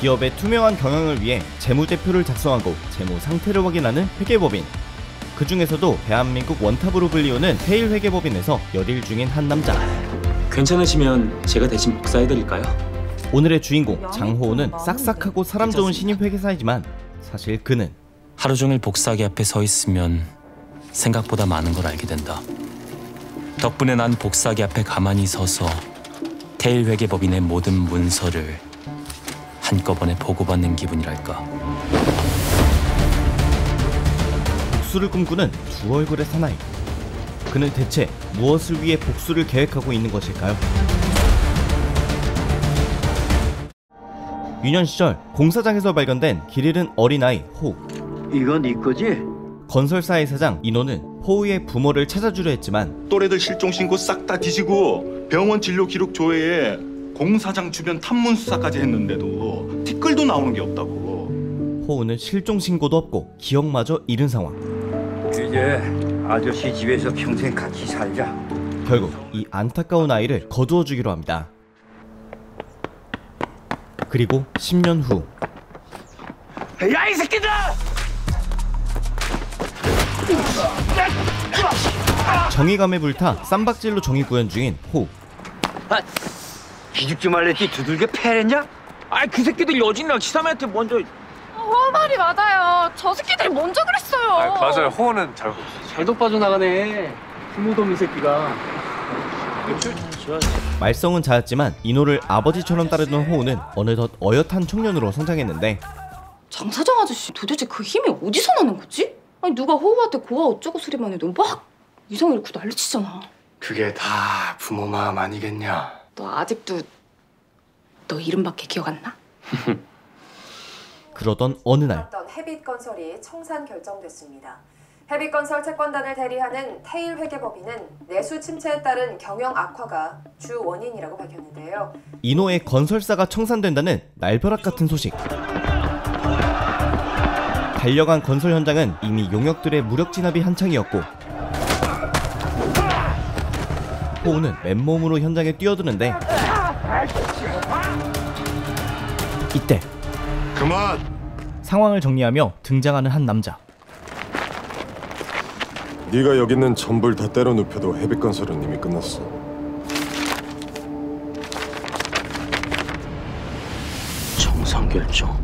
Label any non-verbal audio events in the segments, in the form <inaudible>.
기업의 투명한 경영을 위해 재무제표를 작성하고 재무 상태를 확인하는 회계법인. 그 중에서도 대한민국 원탑으로 불리우는 테일 회계법인에서 열일 중인 한 남자. 괜찮으시면 제가 대신 복사해드릴까요? 오늘의 주인공 장호호는 싹싹하고 사람 좋은 신입 회계사이지만 사실 그는 하루 종일 복사기 앞에 서 있으면 생각보다 많은 걸 알게 된다. 덕분에 난 복사기 앞에 가만히 서서 테일 회계법인의 모든 문서를 한꺼번에 보고받는 기분이랄까. 복수를 꿈꾸는 두 얼굴의 사나이. 그는 대체 무엇을 위해 복수를 계획하고 있는 것일까요? 유년 시절 공사장에서 발견된 길 잃은 어린아이 호우. 이거 네 거지? 건설사의 사장 인호는 호우의 부모를 찾아주려 했지만 또래들 실종 신고 싹 다 뒤지고 병원 진료 기록 조회에 공사장 주변 탐문 수사까지 했는데도 티끌도 나오는 게 없다고. 호우는 실종 신고도 없고 기억마저 잃은 상황. 이제 아저씨 집에서 평생 같이 살자. 결국 이 안타까운 아이를 거두어 주기로 합니다. 그리고 10년 후 야 이 새끼들! 정의감에 불타 쌈박질로 정의 구현 중인 호 우. 기죽지 말랬지 두들겨 패랬냐? 아이 그 새끼들 여진이랑 치사매한테 먼저 어 말이 맞아요. 저 새끼들이 먼저 그랬어요. 아, 맞아요. 호호는 잘 잘도 빠져나가네 스무덤 이 새끼가 말썽은 작았지만 인호를 아버지처럼 따르던 호우는 어느덧 어엿한 청년으로 성장했는데 장 사장 아저씨 도대체 그 힘이 어디서 나는 거지? 아니 누가 호우한테 고아 어쩌고 소리만 해도 막 이성 잃고 난리치잖아. 그게 다 부모 마음 아니겠냐. 너 아직도 너 이름밖에 기억 안 나? <laughs> 그러던 어느 날던 헤빗건설이 청산 결정됐습니다. 헤빗건설 채권단을 대리하는 테일 회계법인은 내수 침체에 따른 경영 악화가 주 원인이라고 밝혔는데요. 인호의 건설사가 청산된다는 날벼락 같은 소식. 달려간 건설 현장은 이미 용역들의 무력 진압이 한창이었고 호우는 맨몸으로 현장에 뛰어드는데 이때 그만. 상황을 정리하며 등장하는 한 남자. 네가 여기 있는 전부를 다 때려 눕혀도 헤비건설은 이미 끝났어. 정상 결정.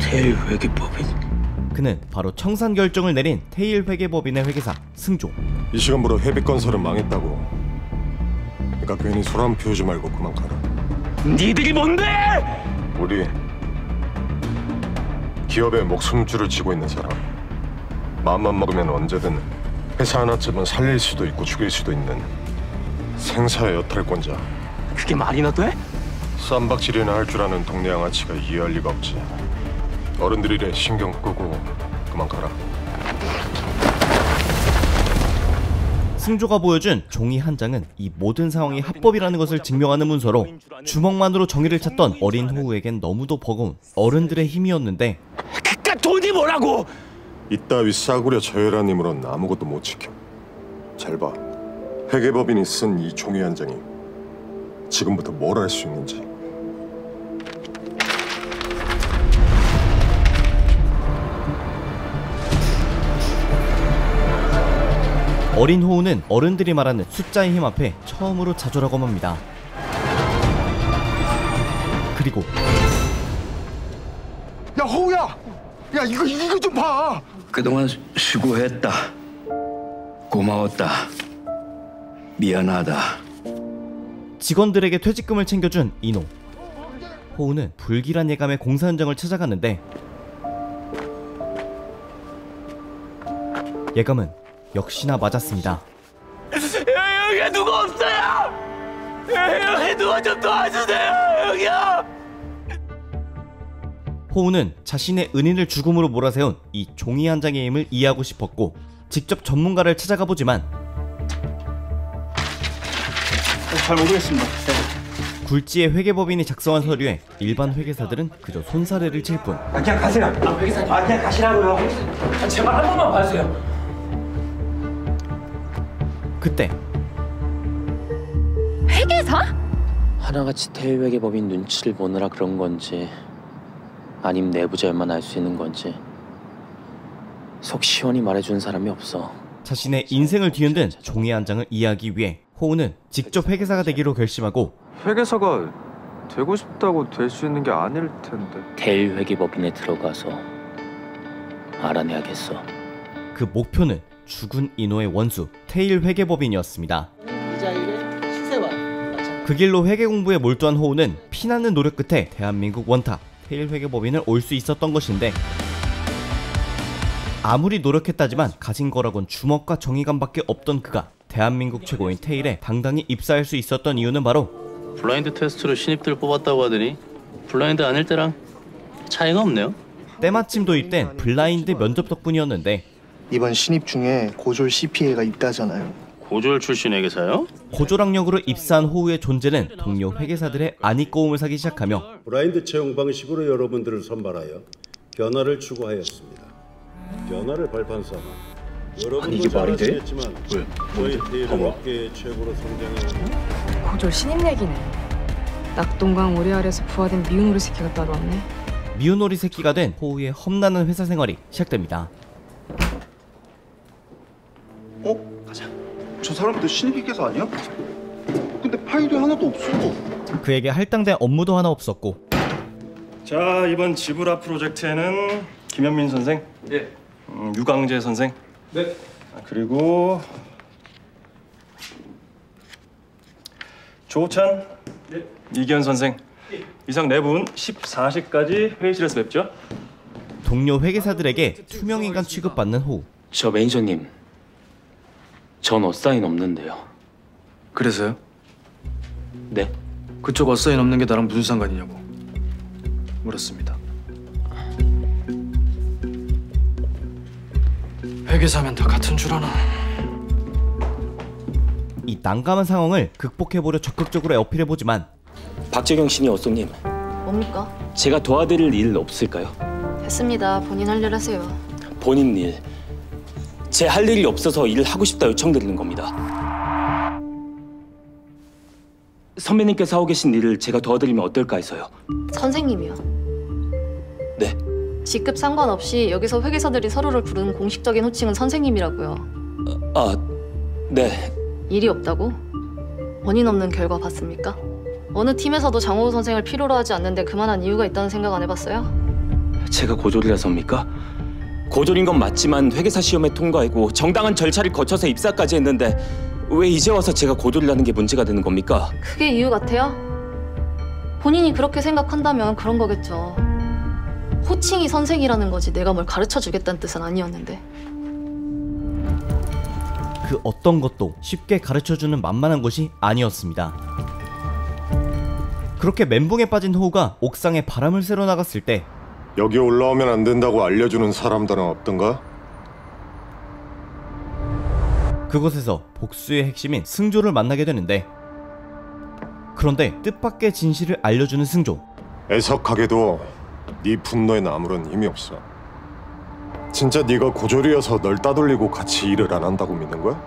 테일 회계법인. 그는 바로 청산 결정을 내린 테일 회계법인의 회계사 승조. 이 시간부로 헤비건설은 망했다고. 그러니까 괜히 소란 피우지 말고 그만 가라. 니들이 뭔데? 우리 기업의 목숨줄을 쥐고 있는 사람. 마음만 먹으면 언제든 회사 하나쯤은 살릴 수도 있고 죽일 수도 있는 생사의 여탈권자. 그게 말이나 돼? 쌈박질이나 할 줄 아는 동네 양아치가 이해할 리가 없지. 어른들이래 신경 끄고 그만 가라. 승조가 보여준 종이 한 장은 이 모든 상황이 합법이라는 것을 증명하는 문서로 주먹만으로 정의를 찾던 어린 호우에겐 너무도 버거운 어른들의 힘이었는데 그깟 돈이 뭐라고? 이따위 싸구려 저열한 힘으론 아무것도 못 지켜. 잘 봐. 회계법인이 쓴 이 종이 한 장이 지금부터 뭘 할 수 있는지. 어린 호우는 어른들이 말하는 숫자의 힘 앞에 처음으로 좌절하고 맙니다. 그리고 야 호우야. 야 이거 이거 좀 봐. 그동안 수고했다. 고마웠다. 미안하다. 직원들에게 퇴직금을 챙겨준 이노. 호우는 불길한 예감의 공사 현장을 찾아갔는데 예감은 역시나 맞았습니다. 여기 누가 없어요? 여기 누가 좀 도와주세요 여기요 호우는 자신의 은인을 죽음으로 몰아세운 이 종이 한 장의 힘을 이해하고 싶었고 직접 전문가를 찾아가 보지만 잘 모르겠습니다. 굴지의 회계법인이 작성한 서류에 일반 회계사들은 그저 손사래를 칠 뿐. 아 그냥 가세요. 아 회계사님. 아 그냥 가시라고요. 아, 제발 한 번만 봐주세요 그때 회계사? 하나같이 테일 회계법인 눈치를 보느라 그런 건지 아님 내부자만 알 수 있는 건지 속 시원히 말해준 사람이 없어. 자신의 인생을 뒤흔든 종이 한 장을 이해하기 위해 호우는 직접 회계사가 되기로 결심하고 회계사가 되고 싶다고 될 수 있는 게 아닐 텐데. 테일 회계법인에 들어가서 알아내야겠어. 그 목표는 죽은 인호의 원수 테일 회계법인이었습니다. 그 길로 회계 공부에 몰두한 호우는 피나는 노력 끝에 대한민국 원탑 태일 회계법인을 올 수 있었던 것인데 아무리 노력했다지만 가진 거라곤 주먹과 정의감밖에 없던 그가 대한민국 최고인 태일에 당당히 입사할 수 있었던 이유는 바로 블라인드 테스트로 신입들 뽑았다고 하더니 블라인드 아닐 때랑 차이가 없네요. 때마침 도입된 블라인드 면접 덕분이었는데 이번 신입 중에 고졸 CPA가 있다잖아요. 고졸 출신 회계사요? 고졸학력으로 입사한 호우의 존재는 동료 회계사들의 아니꼬움을 사기 시작하며 블라인드 채용 방식으로 여러분들을 선발하여 변화를 추구하였습니다. 변화를 발판 삼아 여러분도 이게 말이 돼? 업계의 최고로 성장해 고졸 신입 얘기네. 낙동강 아래서 부화된 미운 오리 새끼가 따로 없네. 미운오리 새끼가 된 호우의 험난한 회사 생활이 시작됩니다. 사람들 신입 회계사 아니야? 근데 파일이 하나도 없어. 그에게 할당된 업무도 하나 없었고 자 이번 지브라 프로젝트에는 김현민 선생, 예. 음, 유강재 선생, 네. 아, 그리고 조찬, 이기현 선생 이상 네 분 14시까지 회의실에서 뵙죠. 동료 회계사들에게 투명인간 취급받는 호우. 저 매니저님, 전 어사인 없는데요. 그래서요? 네? 그쪽 어사인 없는 게 나랑 무슨 상관이냐고 물었습니다. 회계사면 다 같은 줄 아나. 이 난감한 상황을 극복해보려 적극적으로 어필해보지만 박재경 신이 어쏘님, 뭡니까? 제가 도와드릴 일 없을까요? 됐습니다. 본인 할 일 하세요. 본인 일. 제 할 일이 없어서 일을 하고 싶다 요청드리는 겁니다. 선배님께서 하고 계신 일을 제가 도와드리면 어떨까 해서요. 선생님이요. 네. 직급 상관없이 여기서 회계사들이 서로를 부르는 공식적인 호칭은 선생님이라고요. 아, 네. 일이 없다고? 원인 없는 결과 봤습니까? 어느 팀에서도 장호우 선생을 필요로 하지 않는데 그만한 이유가 있다는 생각 안 해봤어요? 제가 고졸이라서입니까? 고졸인 건 맞지만 회계사 시험에 통과하고 정당한 절차를 거쳐서 입사까지 했는데 왜 이제 와서 제가 고졸이라는 게 문제가 되는 겁니까? 그게 이유 같아요? 본인이 그렇게 생각한다면 그런 거겠죠. 호칭이 선생이라는 거지 내가 뭘 가르쳐 주겠다는 뜻은 아니었는데. 그 어떤 것도 쉽게 가르쳐주는 만만한 것이 아니었습니다. 그렇게 멘붕에 빠진 호우가 옥상에 바람을 쐬러 나갔을 때 여기 올라오면 안 된다고 알려주는 사람들은 없던가? 그곳에서 복수의 핵심인 승조를 만나게 되는데 그런데 뜻밖의 진실을 알려주는 승조 애석하게도 네 분노에는 아무런 힘이 없어. 진짜 네가 고졸이어서 널 따돌리고 같이 일을 안 한다고 믿는 거야?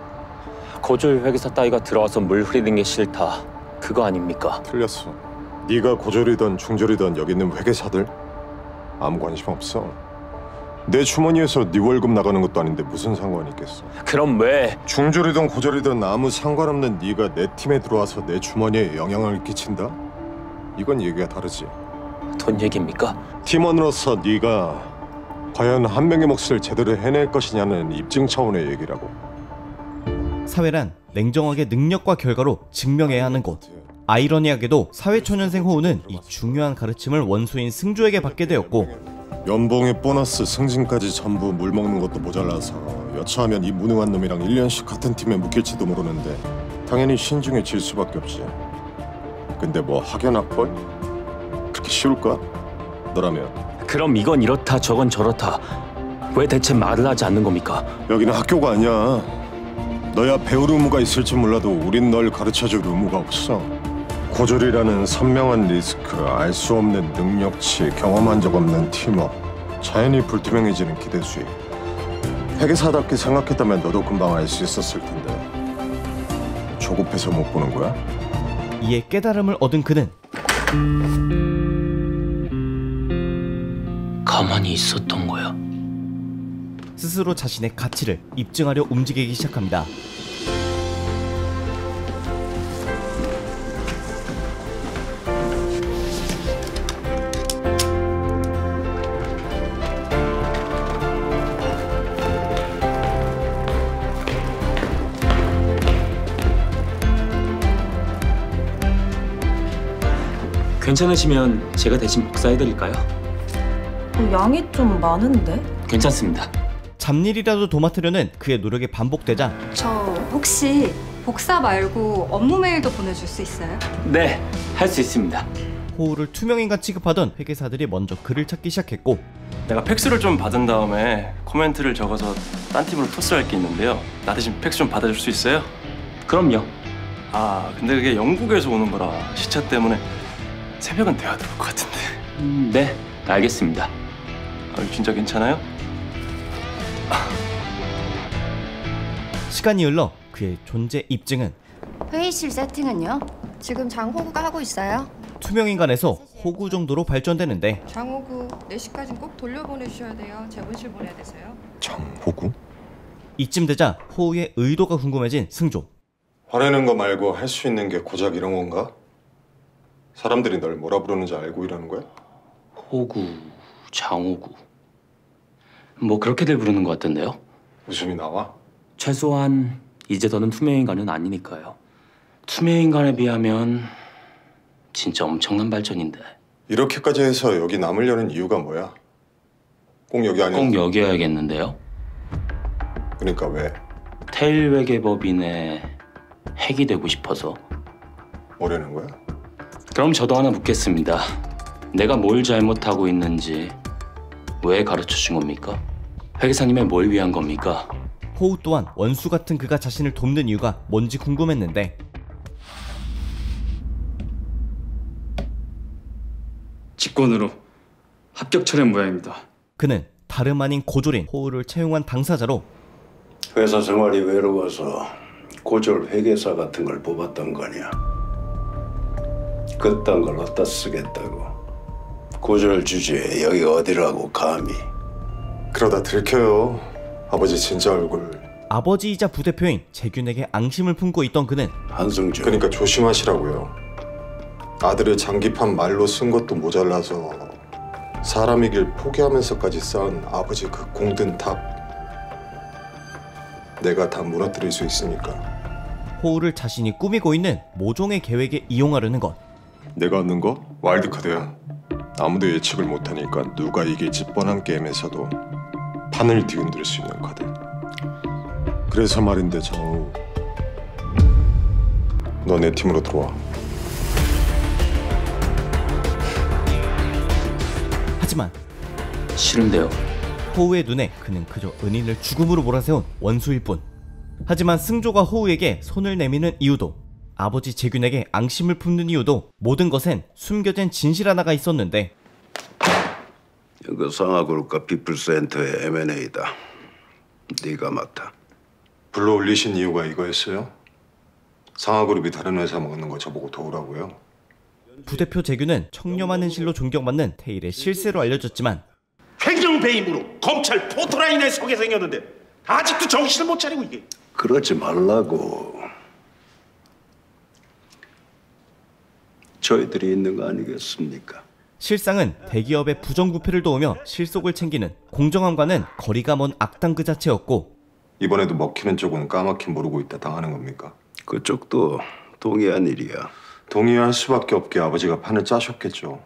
고졸 회계사 따위가 들어와서 물 흐리는 게 싫다. 그거 아닙니까? 틀렸어. 네가 고졸이든 중졸이든 여기 있는 회계사들 아무 관심 없어. 내 주머니에서 네 월급 나가는 것도 아닌데 무슨 상관이 있겠어? 그럼 왜 중졸이든 고졸이든 아무 상관없는 네가 내 팀에 들어와서 내 주머니에 영향을 끼친다? 이건 얘기가 다르지. 돈 얘기입니까? 팀원으로서 네가 과연 한 명의 몫을 제대로 해낼 것이냐는 입증 차원의 얘기라고. 사회란 냉정하게 능력과 결과로 증명해야 하는 곳. 아이러니하게도 사회초년생 호우는 이 중요한 가르침을 원수인 승조에게 받게 되었고 연봉에 보너스 승진까지 전부 물 먹는 것도 모자라서 여차하면 이 무능한 놈이랑 1년씩 같은 팀에 묶일지도 모르는데 당연히 신중해 질 수밖에 없지. 근데 뭐 학연 학벌? 그렇게 쉬울까? 너라면 그럼 이건 이렇다 저건 저렇다. 왜 대체 말을 하지 않는 겁니까? 여기는 학교가 아니야. 너야 배울 의무가 있을지 몰라도 우린 널 가르쳐줄 의무가 없어. 고졸이라는 선명한 리스크, 알 수 없는 능력치, 경험한 적 없는 팀업, 자연히 불투명해지는 기대 수익. 회계사답게 생각했다면 너도 금방 알 수 있었을 텐데 조급해서 못 보는 거야? 이에 깨달음을 얻은 그는 가만히 있었던 거야. 스스로 자신의 가치를 입증하려 움직이기 시작합니다. 괜찮으시면 제가 대신 복사해드릴까요? 양이 좀 많은데? 괜찮습니다. 잡일이라도 도맡으려는 그의 노력이 반복되자 저 혹시 복사 말고 업무 메일도 보내줄 수 있어요? 네, 할 수 있습니다. 호우를 투명인간 취급하던 회계사들이 먼저 그를 찾기 시작했고 내가 팩스를 좀 받은 다음에 코멘트를 적어서 딴 팀으로 토스할 게 있는데요. 나 대신 팩스 좀 받아줄 수 있어요? 그럼요. 아 근데 그게 영국에서 오는 거라 시차 때문에 새벽은 돼야 될 것 같은데. 음, 네, 알겠습니다. 아, 진짜 괜찮아요? 시간이 흘러 그의 존재 입증은 회의실 세팅은요? 지금 장호구가 하고 있어요. 투명 인간에서 호구 정도로 발전되는데 장호구 4시까지는 꼭 돌려보내주셔야 돼요. 재본실 보내야 돼서요. 장호구? 이쯤 되자 호우의 의도가 궁금해진 승조 화내는 거 말고 할 수 있는 게 고작 이런 건가? 사람들이 널 뭐라 부르는지 알고 일하는 거야? 호구, 장호구. 뭐 그렇게들 부르는 것 같던데요? 웃음이 나와? 최소한 이제 더는 투명인간은 아니니까요. 투명인간에 비하면 진짜 엄청난 발전인데. 이렇게까지 해서 여기 남으려는 이유가 뭐야? 꼭 여기 아니야? 꼭 여기야겠는데요? 그러니까 왜? 테일 외계법인의 핵이 되고 싶어서. 뭐라는 거야? 그럼 저도 하나 묻겠습니다. 내가 뭘 잘못하고 있는지 왜 가르쳐 준 겁니까? 회계사님의 뭘 위한 겁니까? 호우 또한 원수 같은 그가 자신을 돕는 이유가 뭔지 궁금했는데 직권으로 합격 처리한 모양입니다. 그는 다름 아닌 고졸인 호우를 채용한 당사자로 회사 생활이 외로워서 고졸 회계사 같은 걸 뽑았던 거냐? 그딴 걸 어디다 쓰겠다고? 고졸 주제에 여기 어디라고 감히? 그러다 들켜요. 아버지 진짜 얼굴. 아버지이자 부대표인 재균에게 앙심을 품고 있던 그는 한승주. 그러니까 조심하시라고요. 아들을 장기판 말로 쓴 것도 모자라서 사람이길 포기하면서까지 쌓은 아버지 그 공든 탑 내가 다 무너뜨릴 수 있으니까 호우를 자신이 꾸미고 있는 모종의 계획에 이용하려는 것 내가 얻는 거 와일드카드야. 아무도 예측을 못하니까 누가 이길지 뻔한 게임에서도 판을 뒤흔들 수 있는 카드. 그래서 말인데 정우 너 내 팀으로 들어와. 하지만 싫은데요. 호우의 눈에 그는 그저 은인을 죽음으로 몰아세운 원수일 뿐. 하지만 승조가 호우에게 손을 내미는 이유도 아버지 재균에게 앙심을 품는 이유도 모든 것엔 숨겨진 진실 하나가 있었는데 그 상하그룹과 피플센터의 M&A다. 네가 맡아. 불러 올리신 이유가 이거였어요? 상하그룹이 다른 회사 먹는 거 저보고 도우라고요? 부대표 재균은 청렴한 현실로 존경받는 테일의 실세로 알려졌지만 횡령 배임으로 검찰 포토라인에 서게 생겼는데 아직도 정신을 못 차리고 이게 그러지 말라고. 저희들이 있는 거 아니겠습니까? 실상은 대기업의 부정부패를 도우며 실속을 챙기는 공정함과는 거리가 먼 악당 그 자체였고 이번에도 먹히는 쪽은 까맣게 모르고 있다 당하는 겁니까? 그쪽도 동의한 일이야. 동의할 수밖에 없게 아버지가 판을 짜셨겠죠.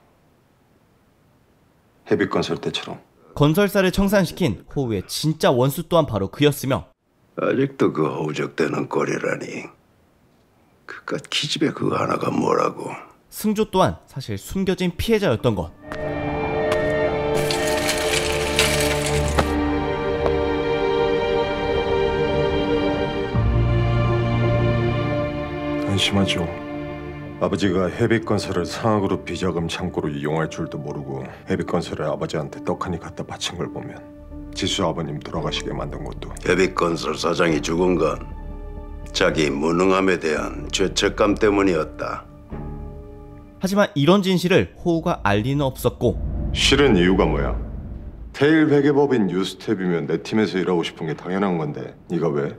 헤비건설 때처럼. 건설사를 청산시킨 호우의 진짜 원수 또한 바로 그였으며 아직도 그 허우적대는 꼴이라니. 그깟 기집애 그거 하나가 뭐라고. 승조 또한 사실 숨겨진 피해자였던 것 안심하죠. 아버지가 헤비건설을 상학으로 비자금 창고로 이용할 줄도 모르고 헤비건설을 아버지한테 떡하니 갖다 바친 걸 보면 지수 아버님 돌아가시게 만든 것도 헤비건설 사장이 죽은 건 자기 무능함에 대한 죄책감 때문이었다. 하지만 이런 진실을 호우가 알 리는 없었고 싫은 이유가 뭐야? 테일 회계법인 유스텝이면 내 팀에서 일하고 싶은 게 당연한 건데 네가 왜?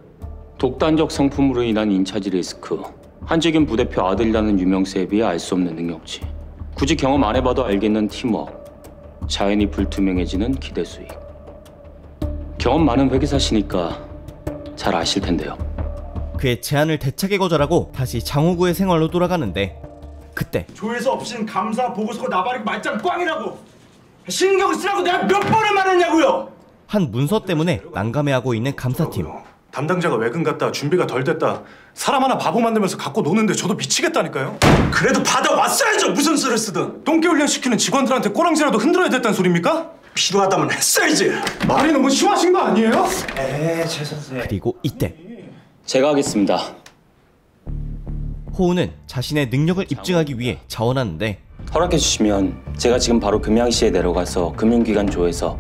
독단적 상품으로 인한 인차지 리스크, 한재균 부대표 아들이라는 유명세에 비해 알 수 없는 능력치, 굳이 경험 안 해봐도 알겠는 팀워크, 자연이 불투명해지는 기대 수익. 경험 많은 회계사시니까 잘 아실 텐데요. 그의 제안을 대차게 거절하고 다시 장호구의 생활로 돌아가는데 그때. 조회수 없인 감사 보고서가 나발이고 말짱 꽝이라고. 신경 쓰라고 내가 몇 번을 말했냐고요. 한 문서 때문에 난감해하고 있는 감사팀. 담당자가 외근 갔다 준비가 덜 됐다. 사람 하나 바보 만들면서 갖고 노는데 저도 미치겠다니까요. 그래도 받아왔어야죠 무슨 수를 쓰든. 똥개 훈련 시키는 직원들한테 꼬랑지라도 흔들어야 됐다는 소리입니까? 필요하다면 했어야지 말이 너무 심하신 거 아니에요? 에이 최 선생 그리고 이때. 제가 하겠습니다. 호우는 자신의 능력을 입증하기 위해 자원하는데 허락해 주시면 제가 지금 바로 금양시에 내려가서 금융기관 조에서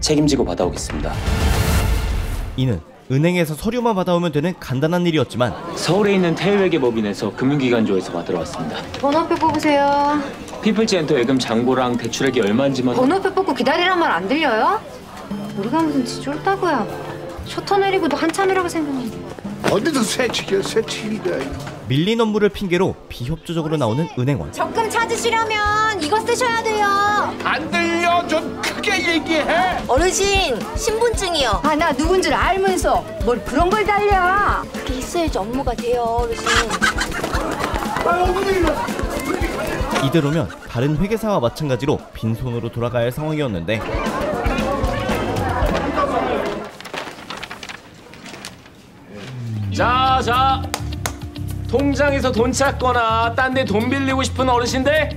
책임지고 받아오겠습니다. 이는 은행에서 서류만 받아오면 되는 간단한 일이었지만 서울에 있는 태일회계법인에서 금융기관 조에서 받으러 왔습니다. 번호표 뽑으세요. 피플젠터 예금 잔고랑 대출액이 얼마인지만 번호표 뽑고 기다리란 말 안 들려요? 우리가 무슨 지 쫄다고요. 쇼터 내리고도 한참이라고 생각하는데. 어디도 새치기야 새치기다 밀린 업무를 핑계로 비협조적으로 나오는 은행원 적금 찾으시려면 이거 쓰셔야 돼요. 안 들려 좀 크게 얘기해 어르신 신분증이요. 아 나 누군 줄 알면서 뭘 그런 걸 달려? 그게 있어야지 업무가 돼요 어르신. 이대로면 다른 회계사와 마찬가지로 빈손으로 돌아가야 할 상황이었는데 자, 자. 통장에서 돈 찾거나 딴 데 돈 빌리고 싶은 어르신들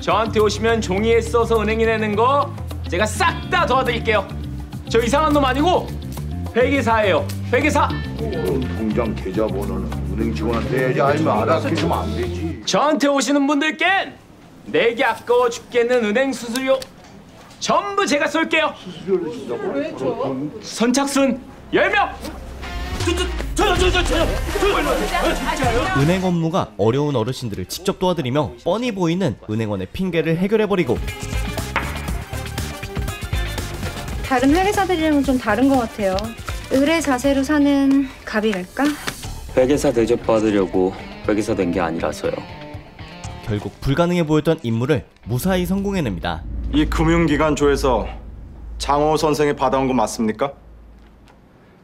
저한테 오시면 종이에 써서 은행에 내는 거 제가 싹 다 도와드릴게요. 저 이상한 놈 아니고 회계사예요. 회계사. 통장 계좌번호는 은행 직원한테 해야지 아니면 알아서 해주면 안 되지 저한테 오시는 분들겐 내게 아까워 죽겠는 은행 수수료 전부 제가 쏠게요. 선착순 10명. 저요, 저요, 저요, 저요. 은행 업무가 어려운 어르신들을 직접 도와드리며 뻔히 보이는 은행원의 핑계를 해결해버리고 다른 회계사들이랑은 좀 다른 것 같아요. 의뢰 자세로 사는 갑이랄까? 회계사 대접 받으려고 회계사 된 게 아니라서요. 결국 불가능해 보였던 임무를 무사히 성공해냅니다. 이 금융기관 조에서 장호 선생이 받아온 거 맞습니까?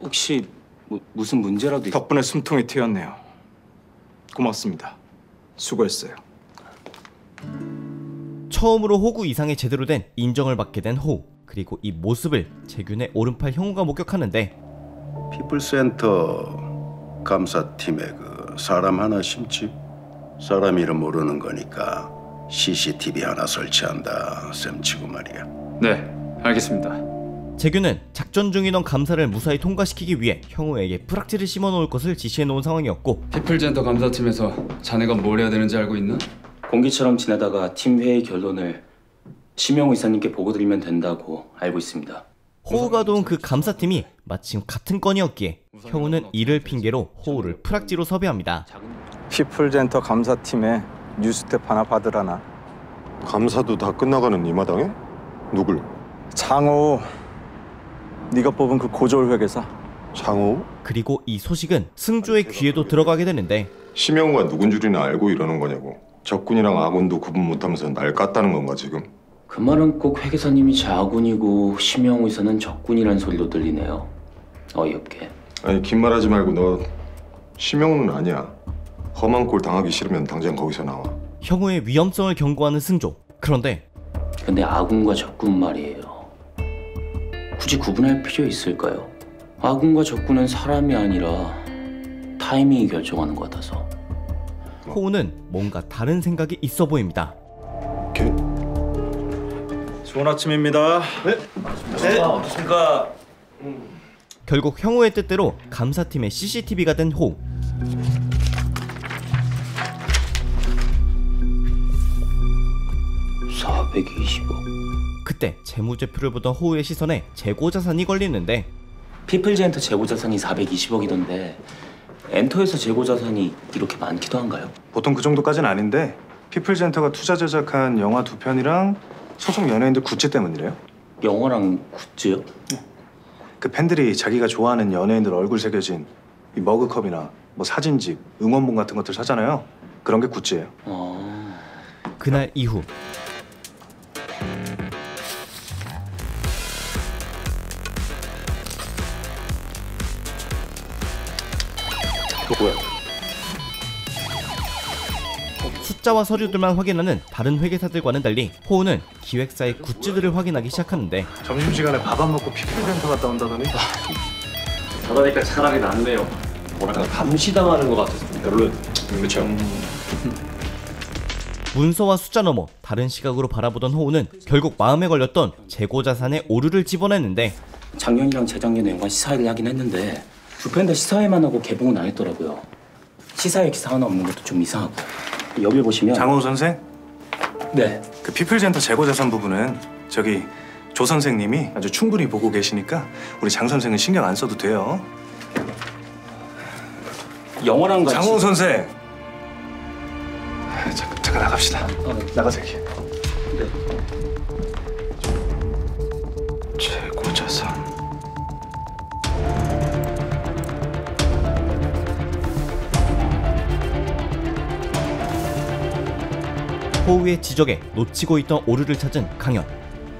혹시 뭐, 무슨 문제라도 있... 덕분에 숨통이 트였네요. 고맙습니다. 수고했어요. 처음으로 호구 이상의 제대로 된 인정을 받게 된 호우 그리고 이 모습을 재균의 오른팔 형우가 목격하는데 피플센터 감사팀에 그 사람 하나 심지 사람 이름 모르는 거니까 CCTV 하나 설치한다 셈치고 말이야 네, 알겠습니다. 재균은 작전 중이던 감사를 무사히 통과시키기 위해 형우에게 프락지를 심어놓을 것을 지시해놓은 상황이었고 피플젠터 감사팀에서 자네가 뭘 해야 되는지 알고 있나? 공기처럼 지내다가 팀 회의 결론을 심영우 이사님께 보고 드리면 된다고 알고 있습니다. 호우가 도운 그 감사팀이 마침 같은 건이었기에 형우는 이를 핑계로 호우를 프락치로 섭외합니다. 피플젠터 감사팀에 new staff 하나 받으라나. 감사도 다 끝나가는 이 마당에? 누굴? 장호우. 네가 뽑은 그 고졸 회계사. 장호우? 그리고 이 소식은 승조의 귀에도 들어가게 되는데 심형우가 누군 줄이나 알고 이러는 거냐고 적군이랑 아군도 구분 못하면서 날 깠다는 건가 지금? 그 말은 꼭 회계사님이 제 아군이고 심형우 이사는 적군이란 소리로 들리네요. 어이없게. 아니 긴 말하지 말고 너 심영우는 아니야 험한 꼴 당하기 싫으면 당장 거기서 나와 형우의 위험성을 경고하는 승조 그런데 근데 아군과 적군 말이에요. 굳이 구분할 필요 있을까요? 아군과 적군은 사람이 아니라 타이밍이 결정하는 것 같아서. 호우는 뭔가 다른 생각이 있어 보입니다. 좋은 아침입니다. 네. 네. 어떻습니까? 결국 형우의 뜻대로 감사팀의 CCTV가 된 호우. 그때 재무제표를 보던 호우의 시선에 재고자산이 걸리는데 피플젠터 재고자산이 420억이던데 엔터에서 재고자산이 이렇게 많기도 한가요? 보통 그 정도까지는 아닌데 피플젠터가 투자 제작한 영화 두 편이랑 소속 연예인들 굿즈 때문이래요. 영화랑 굿즈요? 그 팬들이 자기가 좋아하는 연예인들 얼굴 새겨진 이 머그컵이나 뭐 사진집, 응원봉 같은 것들 사잖아요. 그런 게 굿즈예요. 그날 이후 숫자와 서류들만 확인하는 다른 회계사들과는 달리 호우는 기획사의 굿즈들을 확인하기 시작하는데 점심시간에 밥 안 먹고 피플젠터 갔다 온다더니 저러니까 차라리 낫네요. 뭐랄까 감시당하는 것 같아서 별로요. 그렇죠. 문서와 숫자 너머 다른 시각으로 바라보던 호우는 결국 마음에 걸렸던 재고 자산에 오류를 집어냈는데 작년이랑 재작년에 연관 시사회를 하긴 했는데 불펜데 시사회만 하고 개봉은 안 했더라고요. 시사회 기사 하나 없는 것도 좀 이상하고 여기 보시면 장호 선생? 네. 그 피플젠터 재고 자산 부분은 저기 조 선생님이 아주 충분히 보고 계시니까 우리 장 선생은 신경 안 써도 돼요. 영화랑 같이 장호 선생. 잠깐, 잠깐 나갑시다. 나가세요. 호우의 지적에 놓치고 있던 오류를 찾은 강현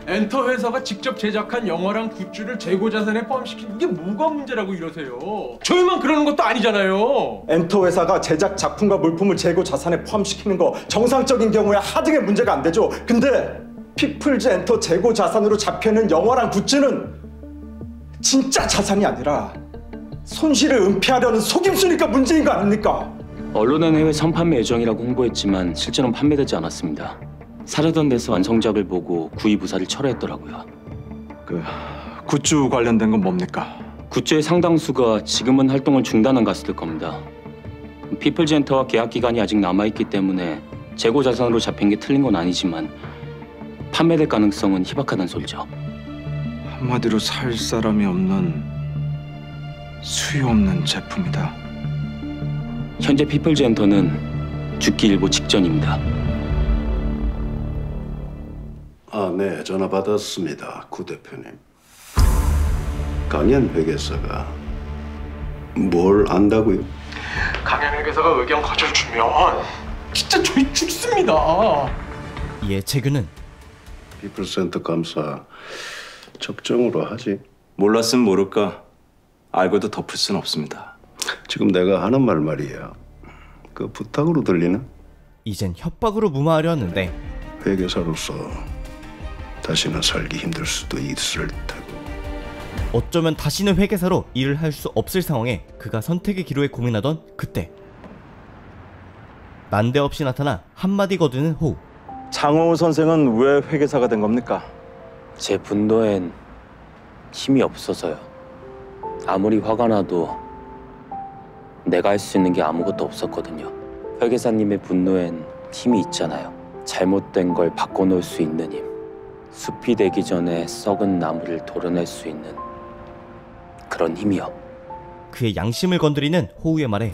엔터 회사가 직접 제작한 영화랑 굿즈를 재고 자산에 포함시킨 이게 뭐가 문제라고 이러세요? 저희만 그러는 것도 아니잖아요. 엔터 회사가 제작 작품과 물품을 재고 자산에 포함시키는 거 정상적인 경우에 하등의 문제가 안 되죠. 근데 피플즈 엔터 재고 자산으로 잡혀있는 영화랑 굿즈는 진짜 자산이 아니라 손실을 은폐하려는 속임수니까 문제인 거 아닙니까? 언론은 해외 선판매 예정이라고 홍보했지만 실제로는 판매되지 않았습니다. 사려던 데서 완성작을 보고 구입 부사를 철회했더라고요. 그 굿즈 관련된 건 뭡니까? 굿즈의 상당수가 지금은 활동을 중단한 가수들 겁니다. 피플젠터와 계약 기간이 아직 남아있기 때문에 재고 자산으로 잡힌 게 틀린 건 아니지만 판매될 가능성은 희박하다는 소리죠. 한마디로 살 사람이 없는 수요 없는 제품이다. 현재 피플젠터는 죽기 일보 직전입니다. 아, 네, 전화 받았습니다. 구 대표님. 강연 회계사가 뭘 안다고요? 강연 회계사가 의견 거절 주면 진짜 저희 죽습니다. 재규는 피플센터 감사 적정으로 하지. 몰랐으면 모를까. 알고도 덮을 순 없습니다. 지금 내가 하는 말 말이야. 그 부탁으로 들리나? 이젠 협박으로 무마하려 하는데 회계사로서 다시는 살기 힘들 수도 있을 테고. 어쩌면 다시는 회계사로 일을 할 수 없을 상황에 그가 선택의 기로에 고민하던 그때 난데없이 나타나 한마디 거두는 호우 장호 선생은 왜 회계사가 된 겁니까? 제 분노엔 힘이 없어서요. 아무리 화가 나도 내가 할 수 있는 게 아무것도 없었거든요. 회계사님의 분노엔 힘이 있잖아요. 잘못된 걸 바꿔놓을 수 있는 힘. 숲이 되기 전에 썩은 나무를 도려낼 수 있는 그런 힘이요. 그의 양심을 건드리는 호우의 말에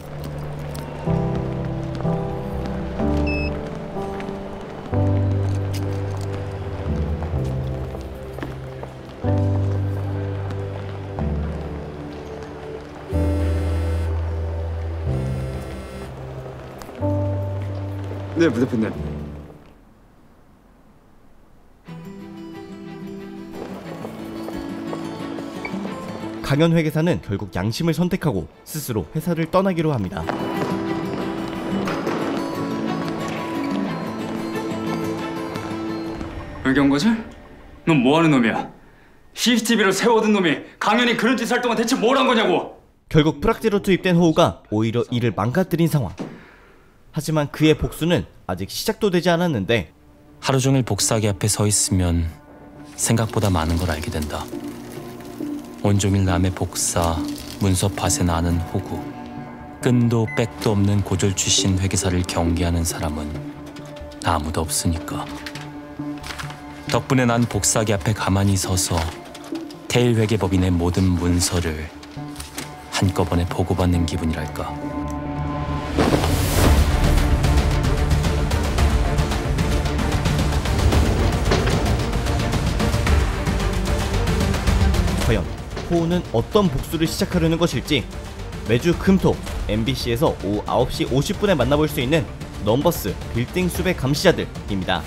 네, 부대표님. 강연 회계사는 결국 양심을 선택하고 스스로 회사를 떠나기로 합니다. 의경거절? 넌 뭐하는 놈이야? CCTV를 세워둔 놈이 강연이 그런 짓을 할 동안 대체 뭘 한 거냐고? 결국 프락지로 투입된 호우가 오히려 일을 망가뜨린 상황. 하지만 그의 복수는 아직 시작도 되지 않았는데 하루 종일 복사기 앞에 서 있으면 생각보다 많은 걸 알게 된다. 온종일 남의 복사, 문서 팟에 나는 호구, 끈도 백도 없는 고졸 출신 회계사를 경계하는 사람은 아무도 없으니까. 덕분에 난 복사기 앞에 가만히 서서 테일 회계법인의 모든 문서를 한꺼번에 보고받는 기분이랄까. 호우는 어떤 복수를 시작하려는 것일지 매주 금토 MBC에서 오후 9시 50분에 만나볼 수 있는 넘버스 빌딩 숲의 감시자들입니다.